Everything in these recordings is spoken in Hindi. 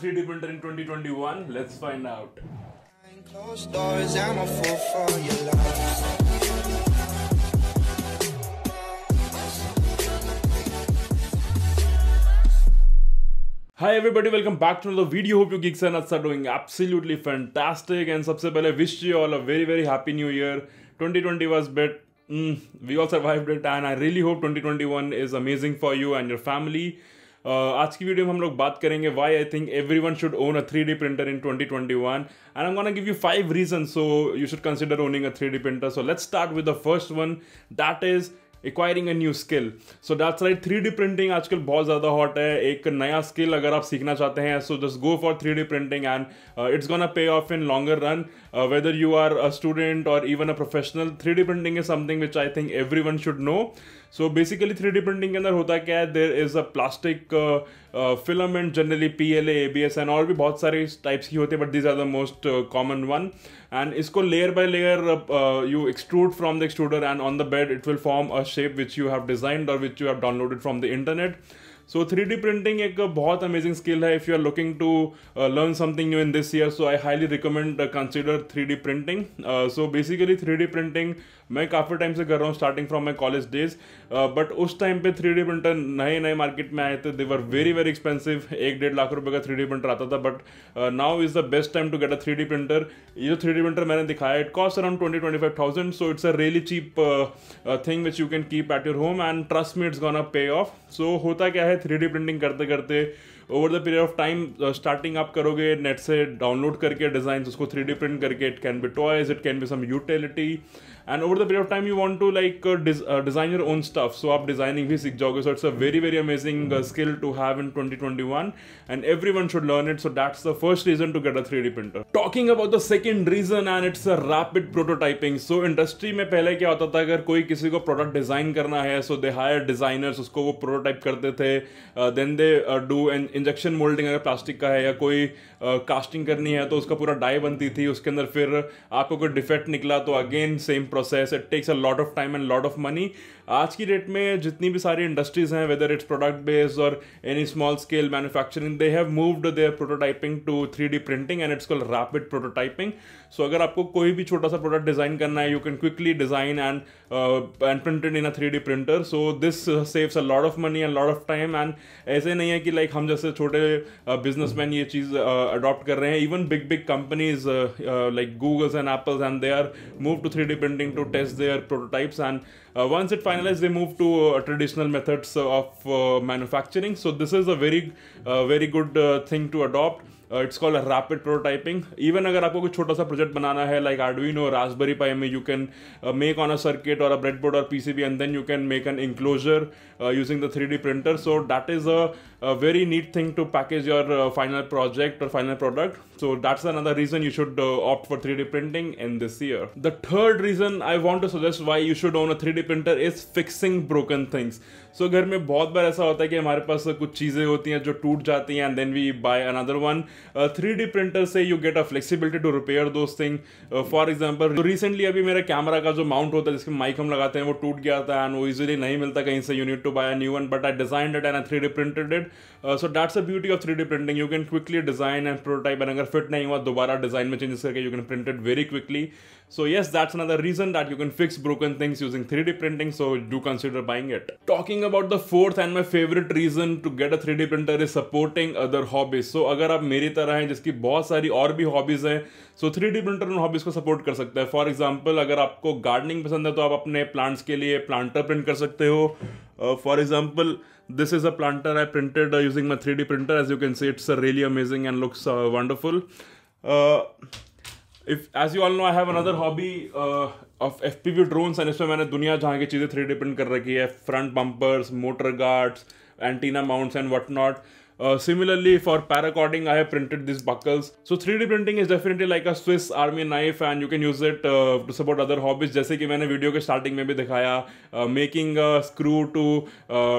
should own a 3D printer in 2021? Let's find out. Closed doors, I'm a fool for your love. Hi everybody, welcome back to another video. Hope you geeks and nuts are doing absolutely fantastic. And सबसे पहले wish you all a very very happy new year. 2020 was bit. Mm, we all survived it, and I really hope 2021 is amazing for you and your family. Uh, आज की वीडियो में हम लोग बात करेंगे why I think everyone should own a 3D printer in 2021 and I'm gonna give you five reasons so you should consider owning a 3D printer. So let's start with the first one that is acquiring a new skill so that's right three D printing आजकल बहुत ज़्यादा हॉट है। एक नया स्किल अगर आप सीखना चाहते हैं so just go for three D printing and it's gonna pay off in longer run whether you are a student और even a professional three D printing is something which I think every one should know so basically three D printing के अंदर होता क्या है? There is a plastic filament generally P L A B S N और भी बहुत सारे टाइप्स की होते हैं but this are the most common one and इसको layer by layer you extrude from the extruder and on the bed it will form a shape which you have designed और which you have downloaded from the internet so three D printing एक बहुत अमेजिंग स्किल है if you are looking to learn something new in this year so I highly recommend consider three D printing so basically three D printing मैं काफ़ी टाइम से कर रहा हूँ starting from my college days but उस टाइम पे थ्री डी प्रिंटर नए नए मार्केट में आए थे they were very very expensive एक डेढ़ लाख रुपए का थ्री डी प्रिंटर आता था but now is the best time to get a three D printer ये जो थ्री डी प्रिंटर मैंने दिखाया it cost around twenty twenty five thousand so it's a really cheap thing which you can keep at your home and trust me it's gonna pay off so होता क्या है थ्री प्रिंटिंग करते करते over the period of time starting आप करोगे नेट से डाउनलोड करके डिज़ाइन उसको थ्री डी प्रिंट करके it can be toys it can be some utility and over the period of time you want to like design your own stuff so आप डिज़ाइनिंग भी सीख जाओगे. So it's a very very amazing skill to have in 2021 and every one should learn it so that's the first reason to get a three D printer talking about the second reason and it's a rapid prototyping so industry में पहले क्या होता था? अगर कोई किसी को प्रोडक्ट डिज़ाइन करना है सो दे हायर डिजाइनर्स उसको वो प्रोटोटाइप करते थे. Then they do an injection moulding अगर प्लास्टिक का है या कोई कास्टिंग करनी है तो उसका पूरा डाई बनती थी उसके अंदर फिर आपको कोई डिफेक्ट निकला तो again same process it takes a lot of time and lot of money आज की डेट में जितनी भी सारी इंडस्ट्रीज़ हैं वेदर इट्स प्रोडक्ट बेस्ड और any small scale manufacturing they have moved their prototyping to three D printing and it's called rapid prototyping so अगर आपको कोई भी छोटा सा प्रोडक्ट डिज़ाइन करना है you can quickly design and and printed in a three D printer so this saves a lot of money and lot of time and ऐसे नहीं है कि लाइक like, हम जैसे से छोटे बिजनेसमैन ये चीज़ अडॉप्ट कर रहे हैं. Even big big companies like Googles and Apples and they are move to three D printing to test their prototypes and once it finalize they move to traditional methods of manufacturing so this is a very very good thing to adopt it's called rapid prototyping even अगर आपको कोई छोटा सा प्रोजेक्ट बनाना है लाइक आर्डुइनो रासबेरी पाई में you can make on a circuit और अ ब्रेड बोर्ड और PCB and then you can make an enclosure using the three D printer so that is a very neat thing to package your final project और final product so that's another reason you should opt for three D printing in this year the third reason I want to suggest why you should own a three D printer is fixing broken things so घर में बहुत बार ऐसा होता है कि हमारे पास कुछ चीज़ें होती हैं जो टूट जाती हैं and then we buy another one three D printer से you get a flexibility to repair those thing for example recently अभी मेरे कैमरा का जो माउंट होता है जिसके माइक हम लगाते हैं वो टूट गया था एंड वो इजिली नहीं मिलता कहीं से you need to buy new one but I design it and three D printed it so that's a beauty of three D printing you can quickly design and prototype and अगर फिट नहीं हुआ दोबारा डिज़ाइन में चेंजेस करके you can print it very quickly So yes, reason another reason that you can fix broken things using 3D printing. So do consider buying it. Talking about the fourth and my favorite reason to get a 3D printer is supporting other hobbies. So अगर आप मेरी इसी तरह है जिसकी बहुत सारी और भी हॉबीज हैं। सो थ्री डी प्रिंटर उन हॉबीज को सपोर्ट कर सकता है। फॉर एग्ज़ाम्पल अगर आपको गार्डनिंग पसंद है तो आप अपने प्लांट्स के लिए प्लांटर प्रिंट कर सकते हो। For example this is a planter I printed using my three D printer as you can see it's really amazing and looks wonderful if as you all know I have another hobby of F P V drones and इसमें मैंने दुनिया जहाँ की चीज़ें थ्री डी प्रिंट कर रखी है। Front bumpers motor guards antenna mounts and what not Uh, similarly, for paracording, I have printed these buckles. So 3D printing is definitely like a Swiss Army knife, and you can use it uh, to support other hobbies. जैसे कि मैंने वीडियो के स्टार्टिंग में भी दिखाया making screw to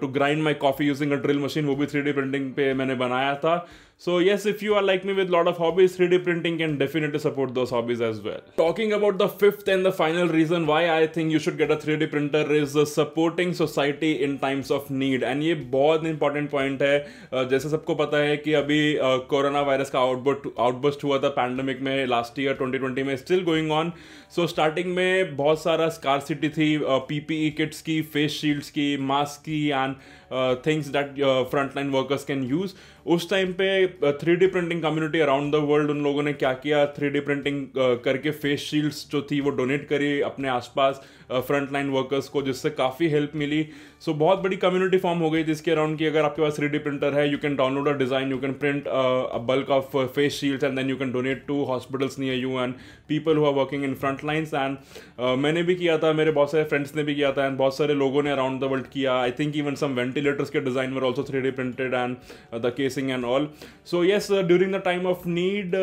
to grind my coffee using a drill machine वो भी 3D प्रिंटिंग पे मैंने बनाया था So yes, if you are like me with a lot of hobbies, 3D printing can definitely support those hobbies as well. Talking about the fifth and the final reason why I think you should get a 3D printer is uh, supporting society in times of need. And ये बहुत important point है uh, जैसे सबको पता है कि अभी कोरोना uh, वायरस का आउटबस्ट आउटबस्ट हुआ था पैंडमिक में लास्ट ईयर 2020 में still going on so so, starting में बहुत सारा स्कार सिटी थी पीपीई किट्स की फेस शील्ड्स की मास्क की and things that front line workers can use उस टाइम पे three D printing community around the world उन लोगों ने क्या किया? थ्री डी प्रिंटिंग करके फेस शील्ड्स जो थी वो डोनेट करी अपने आसपास फ्रंट लाइन वर्कर्स को जिससे काफ़ी हेल्प मिली। सो बहुत बड़ी कम्युनिटी फॉर्म हो गई जिसके अराउंड की अगर आपके पास थ्री प्रिंटर है you can download a design you can print a bulk of face shields and then you can donate to hospitals near you and people who are working in front lines and मैंने भी किया था, मेरे बहुत सारे फ्रेंड्स ने भी किया था एंड बहुत सारे लोगों ने अराउंड द वर्ल्ड किया. I think even some ventilators के design were also three printed and the casing and all so yes during the time of need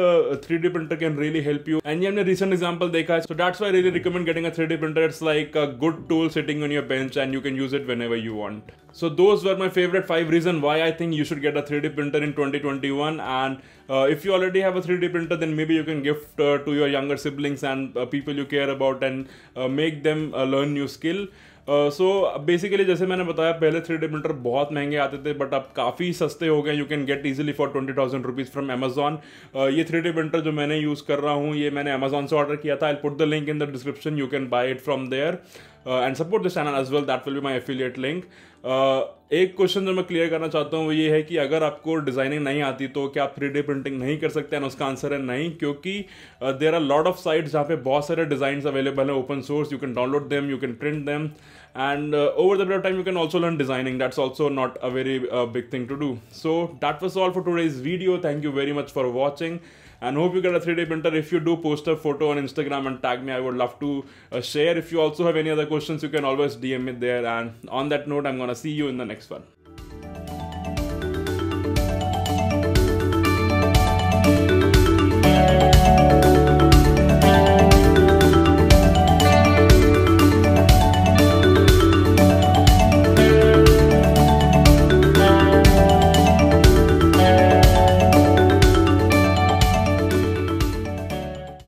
three D printer can really help you and ये हमने रिसेंट एग्ज़ाम्पल देखा है. So that's why really recommend getting a three D printer it's like a good tool sitting on your and you can use it it whenever you want. So those were my favorite five reasons why I think you should get a 3D printer in 2021. And uh, if you already have a 3D printer, then maybe you can gift uh, to your younger siblings and uh, people you care about and uh, make them uh, learn new skill. So uh, basically जैसे मैंने बताया पहले थ्री डी प्रिंटर बहुत महँगे आते थे बट अब काफ़ी सस्ते हो गए you can get easily for twenty thousand rupees from Amazon ये थ्री डी प्रिंटर जो मैंने यूज़ कर रहा हूँ ये मैंने अमेजॉन से ऑर्डर किया था I put the link in the description you can buy it from there and support this channel as well that will be my affiliate link एक क्वेश्चन जो मैं क्लियर करना चाहता हूँ वो ये है कि अगर आपको डिज़ाइनिंग नहीं आती तो क्या आप थ्री डी प्रिंटिंग नहीं कर सकते? हैं उसका आंसर है नहीं क्योंकि there are lot of sites जहाँ पे बहुत सारे डिज़ाइन अवेलेबल हैं open source you can download them you can print them and over of time you can also learn designing. That's also not a very uh, big thing to do. So that was all for today's video. Thank you very much for watching. And hope you get a 3d printer. If you do post a photo on instagram and tag me. I would love to uh, share. If you also have any other questions you can always dm me there. And on that note i'm gonna see you in the next one